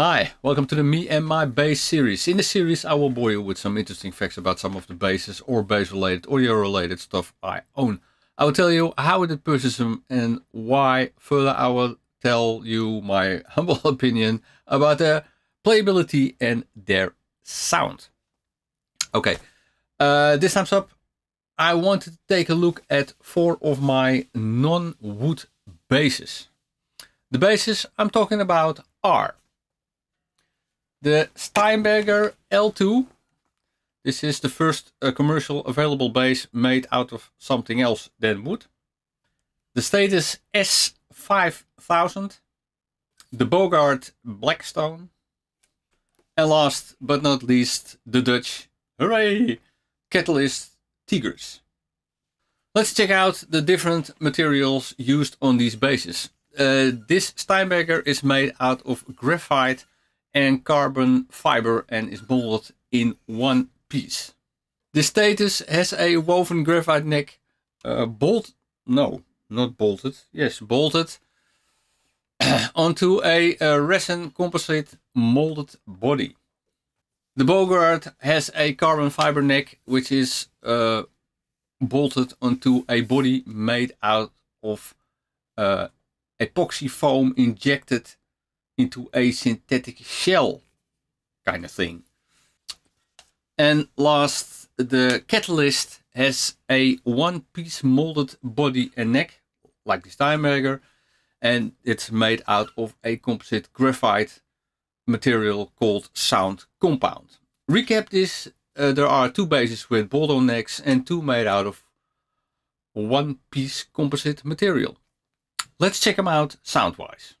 Hi, welcome to the Me and My Bass series. In this series I will bore you with some interesting facts about some of the basses or bass related, or audio related stuff I own. I will tell you how I did purchase them and why. Further I will tell you my humble opinion about their playability and their sound. Okay, uh, this time's up. I wanted to take a look at four of my non-wood basses. The basses I'm talking about are the Steinberger L2. This is the first uh, commercial available bass made out of something else than wood. The Status S5000. The Bogart Blackstone. And last but not least, the Dutch, hooray, Catalyst Tigris. Let's check out the different materials used on these basses. Uh, this Steinberger is made out of graphite and carbon fiber and is molded in one piece. The status has a woven graphite neck, uh, bolt, no, not bolted, yes, bolted onto a, a resin composite molded body. The Bogart has a carbon fiber neck which is uh, bolted onto a body made out of uh, epoxy foam injected into a synthetic shell kind of thing. And last, the Catalyst has a one-piece molded body and neck, like the Steinberger, and it's made out of a composite graphite material called Sound Compound. Recap this, uh, there are two basses with bolt-on necks and two made out of one-piece composite material. Let's check them out sound-wise.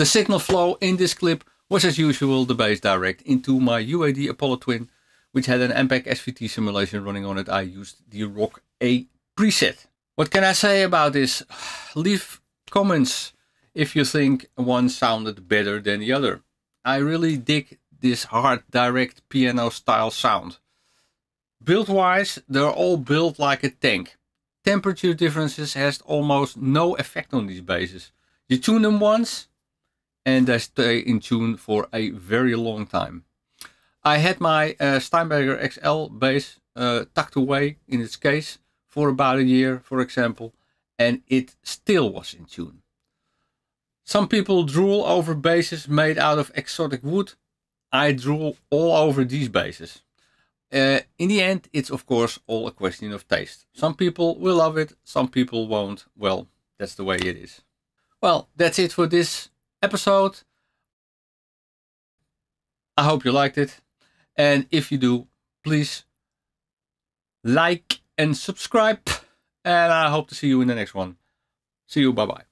The signal flow in this clip was as usual the bass direct into my UAD Apollo Twin which had an Ampeg SVT simulation running on it, I used the Rock A preset. What can I say about this? Leave comments if you think one sounded better than the other. I really dig this hard direct piano style sound. Build wise, they're all built like a tank. Temperature differences has almost no effect on these basses. You tune them once and they stay in tune for a very long time. I had my uh, Steinberger XL bass uh, tucked away in its case for about a year, for example, and it still was in tune. Some people drool over basses made out of exotic wood. I drool all over these basses. Uh, in the end, it's of course all a question of taste. Some people will love it, some people won't. Well, that's the way it is. Well, that's it for this episode. I hope you liked it. And if you do, please like and subscribe. And I hope to see you in the next one. See you. Bye bye.